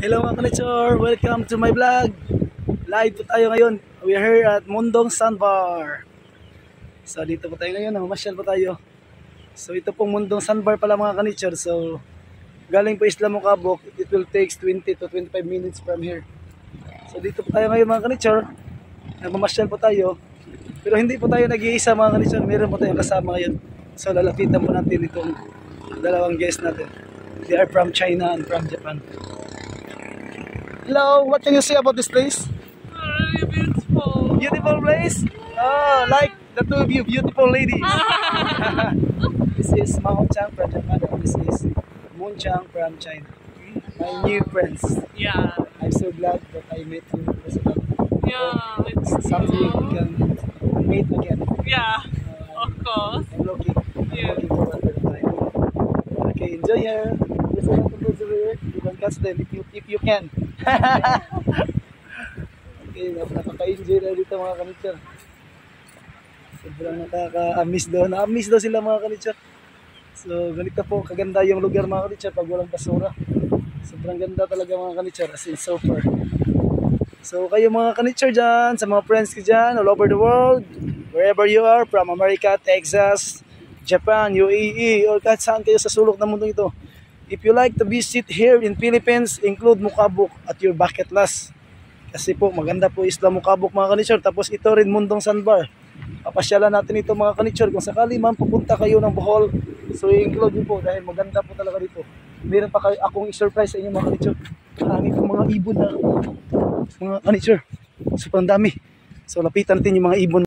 Hello mga kanitsor, welcome to my vlog. Live po tayo ngayon. We are here at Mundong Sandbar. So dito po tayo ngayon, mamasyal po tayo. So ito pong Mundong Sandbar pala mga kanitsor. So galing po Isla Mocabok, it will take 20 to 25 minutes from here. So dito po tayo ngayon mga kanitsor. Nagmamasyal po tayo. Pero hindi po tayo nag-iisa mga kanitsor. Meron po tayong kasama ngayon. So lalapitan po natin itong dalawang guest natin. They are from China and from Japan. Hello, what can you say about this place? Really beautiful. Beautiful place? Oh, like the two of you beautiful ladies. this is Mao Chang from Japan and this is Moon Chang from China. My new friends. Yeah, I'm so glad that I met you. Yeah, it's someday we can meet again. Yeah, Uh, of course. I'm looking, I'm Yeah. looking forward to the time. Okay, enjoy here. There's a lot of birds over here. You can catch them if you if you can. Okay, nakaka-enjoy na dito mga kanitsar. Sobrang nakaka-miss daw. Na-miss daw sila mga kanitsar. So, ganito po kaganda yung lugar mga kanitsar pag walang basura. Sobrang ganda talaga mga kanitsar as in so far. So, kayo mga kanitsar dyan, sa mga friends ko dyan, all over the world, wherever you are, from America, Texas, Japan, UAE, or kahit saan kayo sa sulok ng mundo ito. If you like to visit here in Philippines, include Mukabuk at your bucket list. Kasi po, maganda po isla Mukabuk mga kanitsor. Tapos ito rin Mundong Sandbar. Papasyalan natin ito mga kanitsor. Kung sakali man pupunta kayo ng Bohol, so i-include nyo po dahil maganda po talaga dito. Meron pa kayo akong i-surprise sa inyo mga kanitsor. Marami po mga ibon na mga kanitsor. Sobrang dami. So lapitan natin yung mga ibon.